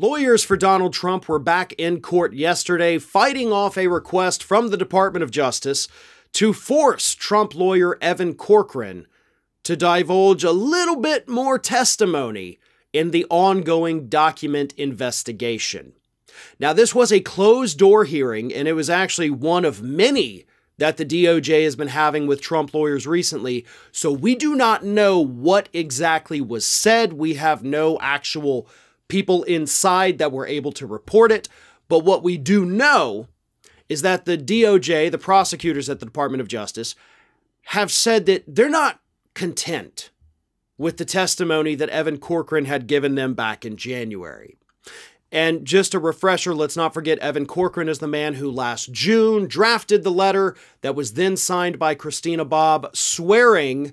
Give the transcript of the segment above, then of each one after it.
Lawyers for Donald Trump were back in court yesterday fighting off a request from the Department of Justice to force Trump lawyer Evan Corcoran to divulge a little bit more testimony in the ongoing document investigation. Now, this was a closed door hearing, and it was actually one of many that the DOJ has been having with Trump lawyers recently. So we do not know what exactly was said. We have no actual people inside that were able to report it. But what we do know is that the DOJ, the prosecutors at the Department of Justice, have said that they're not content with the testimony that Evan Corcoran had given them back in January. And just a refresher, let's not forget Evan Corcoran is the man who last June drafted the letter that was then signed by Christina Bobb swearing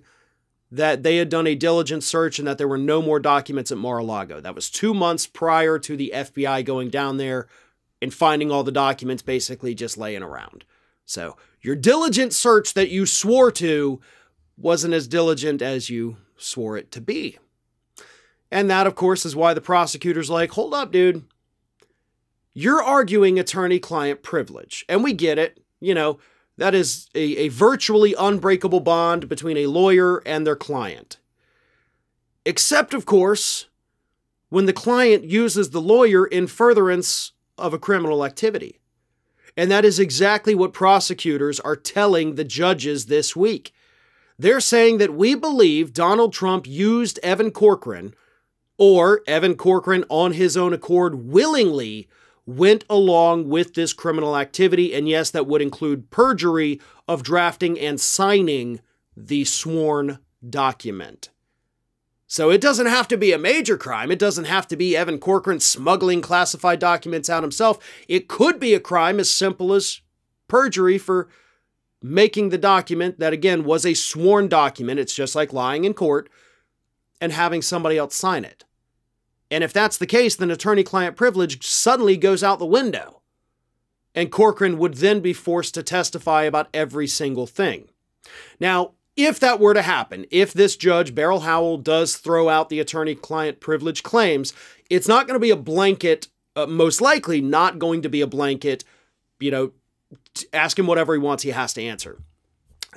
that they had done a diligent search and that there were no more documents at Mar a Lago. That was two months prior to the FBI going down there and finding all the documents basically just laying around. So, your diligent search that you swore to wasn't as diligent as you swore it to be. And that, of course, is why the prosecutor's like, hold up, dude. You're arguing attorney client privilege. And we get it. You know, that is a, a virtually unbreakable bond between a lawyer and their client. Except, of course, when the client uses the lawyer in furtherance of a criminal activity. And that is exactly what prosecutors are telling the judges this week. They're saying that we believe Donald Trump used Evan Corcoran or Evan Corcoran, on his own accord, willingly went along with this criminal activity. And yes, that would include perjury of drafting and signing the sworn document. So it doesn't have to be a major crime. It doesn't have to be Evan Corcoran smuggling classified documents out himself. It could be a crime as simple as perjury for making the document that, again, was a sworn document. It's just like lying in court and having somebody else sign it. And if that's the case, then attorney client privilege suddenly goes out the window. And Corcoran would then be forced to testify about every single thing. Now, if that were to happen, if this judge, Beryl Howell, does throw out the attorney client privilege claims, it's not going to be a blanket, uh, most likely not going to be a blanket, you know, ask him whatever he wants, he has to answer.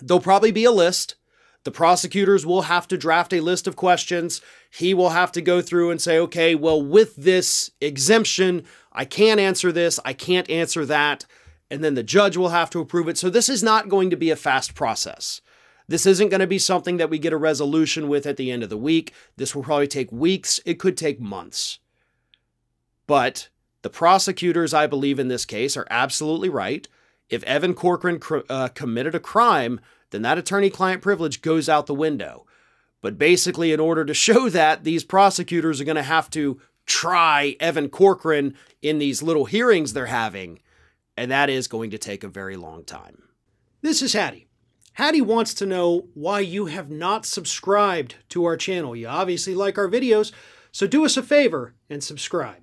There'll probably be a list the prosecutors will have to draft a list of questions. He will have to go through and say, okay, well, with this exemption, I can't answer this, I can't answer that. And then the judge will have to approve it. So this is not going to be a fast process. This isn't going to be something that we get a resolution with at the end of the week. This will probably take weeks, it could take months. But the prosecutors, I believe, in this case are absolutely right. If Evan Corcoran uh, committed a crime, then that attorney client privilege goes out the window. But basically, in order to show that, these prosecutors are going to have to try Evan Corcoran in these little hearings they're having, and that is going to take a very long time. This is Hattie. Hattie wants to know why you have not subscribed to our channel. You obviously like our videos, so do us a favor and subscribe.